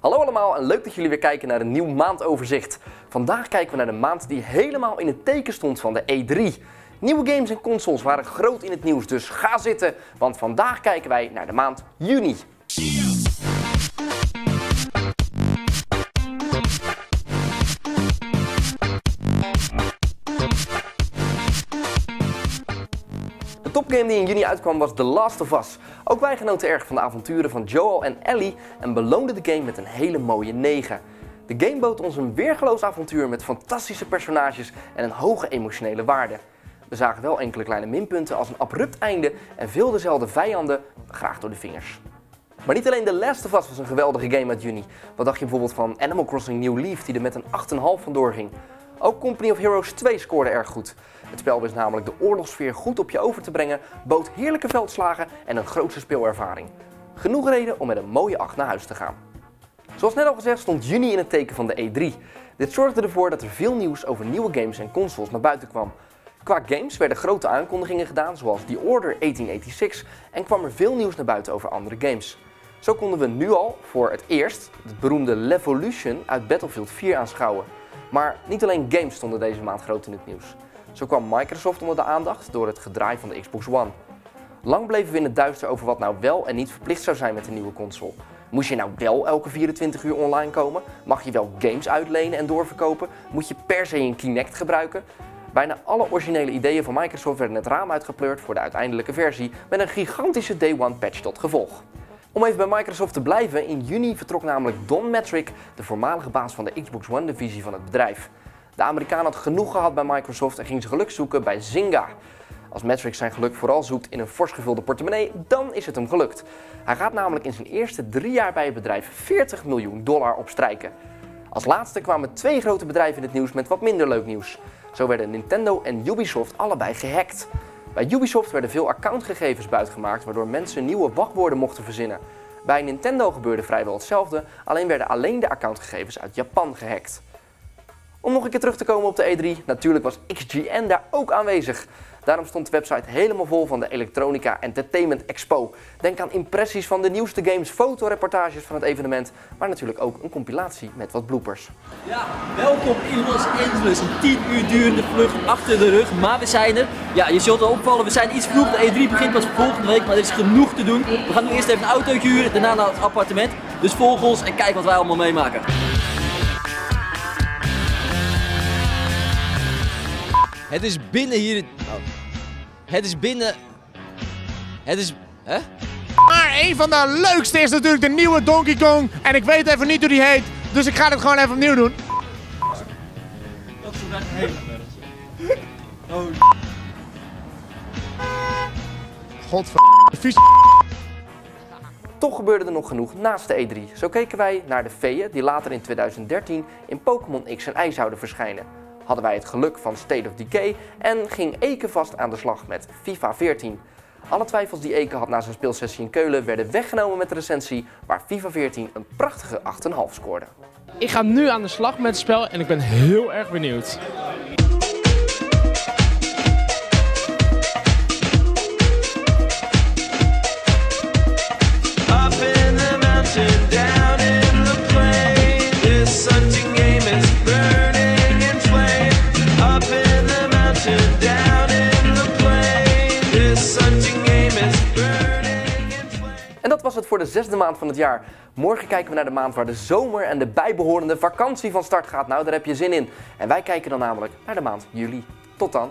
Hallo allemaal en leuk dat jullie weer kijken naar een nieuw maandoverzicht. Vandaag kijken we naar de maand die helemaal in het teken stond van de E3. Nieuwe games en consoles waren groot in het nieuws, dus ga zitten, want vandaag kijken wij naar de maand juni. De topgame die in juni uitkwam was The Last of Us. Ook wij genoten erg van de avonturen van Joel en Ellie en beloonden de game met een hele mooie 9. De game bood ons een weergeloos avontuur met fantastische personages en een hoge emotionele waarde. We zagen wel enkele kleine minpunten als een abrupt einde en veel dezelfde vijanden graag door de vingers. Maar niet alleen The Last of Us was een geweldige game uit juni. Wat dacht je bijvoorbeeld van Animal Crossing New Leaf die er met een 8,5 vandoor ging? Ook Company of Heroes 2 scoorde erg goed. Het spel wist namelijk de oorlogssfeer goed op je over te brengen, bood heerlijke veldslagen en een grootse speelervaring. Genoeg reden om met een mooie 8 naar huis te gaan. Zoals net al gezegd stond juni in het teken van de E3. Dit zorgde ervoor dat er veel nieuws over nieuwe games en consoles naar buiten kwam. Qua games werden grote aankondigingen gedaan, zoals The Order 1886, en kwam er veel nieuws naar buiten over andere games. Zo konden we nu al voor het eerst het beroemde Levolution uit Battlefield 4 aanschouwen. Maar niet alleen games stonden deze maand groot in het nieuws. Zo kwam Microsoft onder de aandacht door het gedraai van de Xbox One. Lang bleven we in het duister over wat nou wel en niet verplicht zou zijn met de nieuwe console. Moest je nou wel elke 24 uur online komen? Mag je wel games uitlenen en doorverkopen? Moet je per se een Kinect gebruiken? Bijna alle originele ideeën van Microsoft werden het raam uitgepleurd voor de uiteindelijke versie met een gigantische Day One patch tot gevolg. Om even bij Microsoft te blijven, in juni vertrok namelijk Don Metric, de voormalige baas van de Xbox One divisie van het bedrijf. De Amerikaan had genoeg gehad bij Microsoft en ging zijn geluk zoeken bij Zynga. Als Metric zijn geluk vooral zoekt in een fors gevulde portemonnee, dan is het hem gelukt. Hij gaat namelijk in zijn eerste drie jaar bij het bedrijf 40 miljoen dollar opstrijken. Als laatste kwamen twee grote bedrijven in het nieuws met wat minder leuk nieuws. Zo werden Nintendo en Ubisoft allebei gehackt. Bij Ubisoft werden veel accountgegevens buitgemaakt, waardoor mensen nieuwe wachtwoorden mochten verzinnen. Bij Nintendo gebeurde vrijwel hetzelfde, alleen werden alleen de accountgegevens uit Japan gehackt. Om nog een keer terug te komen op de E3, natuurlijk was XGN daar ook aanwezig. Daarom stond de website helemaal vol van de Electronica Entertainment Expo. Denk aan impressies van de nieuwste games, fotoreportages van het evenement, maar natuurlijk ook een compilatie met wat bloopers. Ja, welkom in Los Angeles. Een 10 uur durende vlucht achter de rug, maar we zijn er. Ja, je zult wel opvallen, we zijn iets vroeg. De E3 begint pas volgende week, maar er is genoeg te doen. We gaan nu eerst even een autootje huren, daarna naar het appartement. Dus volg ons en kijk wat wij allemaal meemaken. Het is binnen hier. Oh. Het is binnen. Het is. Hè? Maar een van de leukste is natuurlijk de nieuwe Donkey Kong. En ik weet even niet hoe die heet. Dus ik ga dit gewoon even opnieuw doen. Dat is echt heel Oh. Godver... Vies... Toch gebeurde er nog genoeg naast de E3. Zo keken wij naar de feeën die later in 2013 in Pokémon X en Y zouden verschijnen. Hadden wij het geluk van State of Decay en ging Eke vast aan de slag met FIFA 14. Alle twijfels die Eke had na zijn speelsessie in Keulen werden weggenomen met de recensie, waar FIFA 14 een prachtige 8,5 scoorde. Ik ga nu aan de slag met het spel en ik ben heel erg benieuwd. Was het voor de zesde maand van het jaar. Morgen kijken we naar de maand waar de zomer en de bijbehorende vakantie van start gaat. Nou, daar heb je zin in. En wij kijken dan namelijk naar de maand juli. Tot dan.